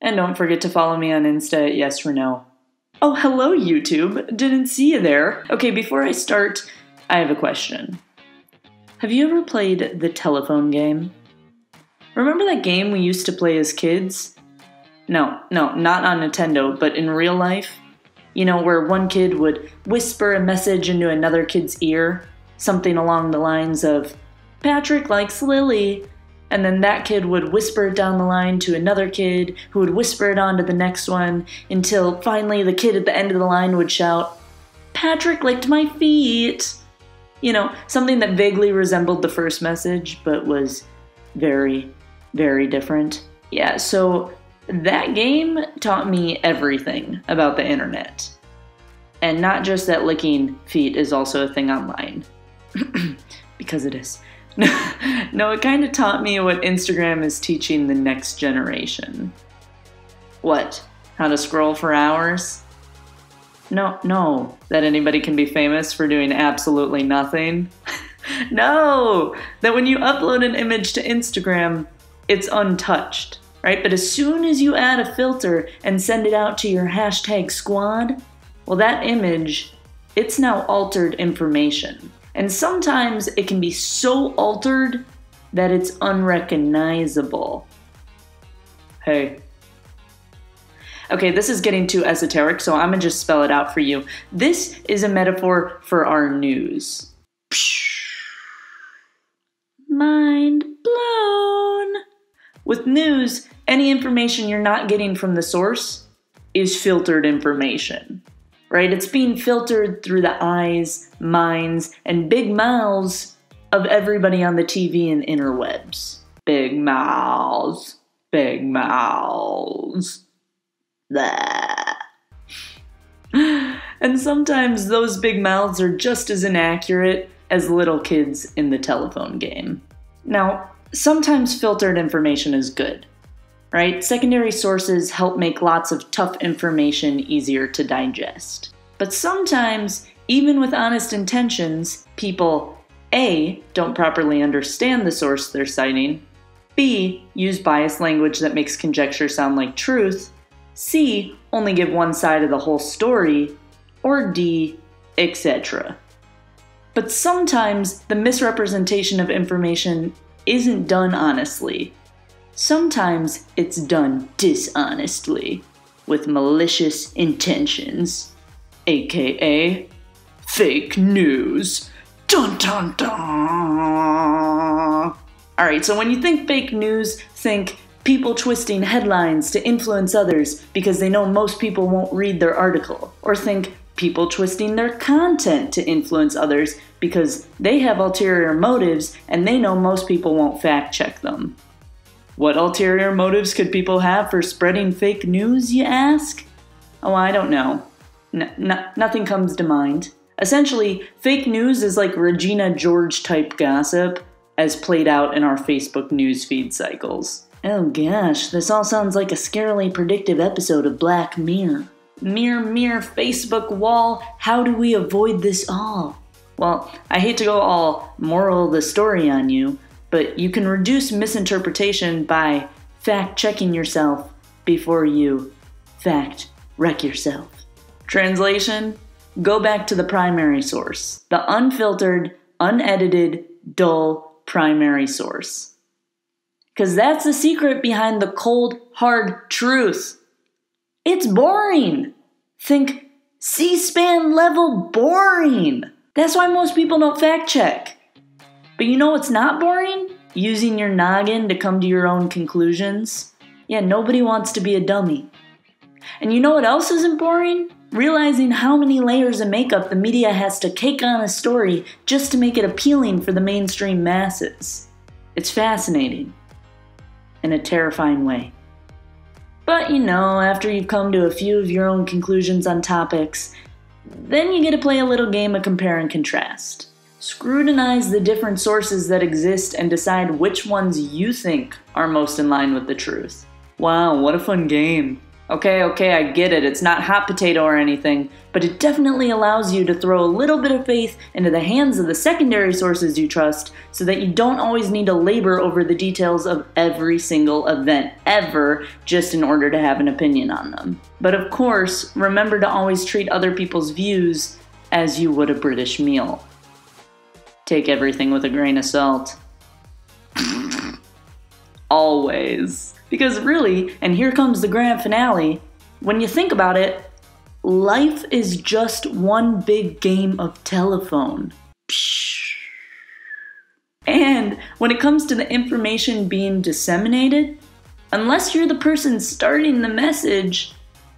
And don't forget to follow me on Insta at YesReneau. Oh, hello, YouTube. Didn't see you there. Okay, before I start, I have a question. Have you ever played the telephone game? Remember that game we used to play as kids? No, no, not on Nintendo, but in real life? You know, where one kid would whisper a message into another kid's ear, something along the lines of, Patrick likes Lily. And then that kid would whisper it down the line to another kid, who would whisper it on to the next one, until finally the kid at the end of the line would shout, Patrick licked my feet. You know, something that vaguely resembled the first message, but was very, very different. Yeah, so that game taught me everything about the internet. And not just that licking feet is also a thing online. because it is. no, it kind of taught me what Instagram is teaching the next generation. What? How to scroll for hours? No, no, that anybody can be famous for doing absolutely nothing. no, that when you upload an image to Instagram, it's untouched, right? But as soon as you add a filter and send it out to your hashtag squad, well, that image, it's now altered information. And sometimes it can be so altered that it's unrecognizable. Hey. Okay, this is getting too esoteric, so I'm gonna just spell it out for you. This is a metaphor for our news. Mind blown. With news, any information you're not getting from the source is filtered information right? It's being filtered through the eyes, minds, and big mouths of everybody on the TV and interwebs. Big mouths, big mouths. Blah. And sometimes those big mouths are just as inaccurate as little kids in the telephone game. Now, sometimes filtered information is good right? Secondary sources help make lots of tough information easier to digest. But sometimes, even with honest intentions, people A. don't properly understand the source they're citing, B. use biased language that makes conjecture sound like truth, C. only give one side of the whole story, or D. etc. But sometimes the misrepresentation of information isn't done honestly, Sometimes it's done dishonestly, with malicious intentions, aka fake news. Dun dun dun! Alright, so when you think fake news, think people twisting headlines to influence others because they know most people won't read their article, or think people twisting their content to influence others because they have ulterior motives and they know most people won't fact check them. What ulterior motives could people have for spreading fake news, you ask? Oh, I don't know. N- n- nothing comes to mind. Essentially, fake news is like Regina George type gossip as played out in our Facebook newsfeed cycles. Oh gosh, this all sounds like a scarily predictive episode of Black Mirror. Mirror, mirror, Facebook wall, how do we avoid this all? Well, I hate to go all moral the story on you, but you can reduce misinterpretation by fact checking yourself before you fact wreck yourself. Translation Go back to the primary source, the unfiltered, unedited, dull primary source. Because that's the secret behind the cold, hard truth. It's boring. Think C SPAN level boring. That's why most people don't fact check. But you know what's not boring? Using your noggin to come to your own conclusions. Yeah, nobody wants to be a dummy. And you know what else isn't boring? Realizing how many layers of makeup the media has to cake on a story just to make it appealing for the mainstream masses. It's fascinating. In a terrifying way. But you know, after you've come to a few of your own conclusions on topics, then you get to play a little game of compare and contrast. Scrutinize the different sources that exist and decide which ones you think are most in line with the truth. Wow, what a fun game. Okay, okay, I get it. It's not hot potato or anything, but it definitely allows you to throw a little bit of faith into the hands of the secondary sources you trust so that you don't always need to labor over the details of every single event ever just in order to have an opinion on them. But of course, remember to always treat other people's views as you would a British meal. Take everything with a grain of salt. Always. Because really, and here comes the grand finale, when you think about it, life is just one big game of telephone. And when it comes to the information being disseminated, unless you're the person starting the message,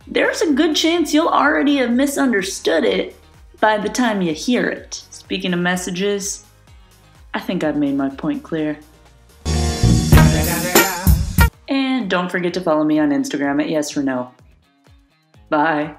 there's a good chance you'll already have misunderstood it by the time you hear it. Speaking of messages, I think I've made my point clear. And don't forget to follow me on Instagram at YesReneau. Bye.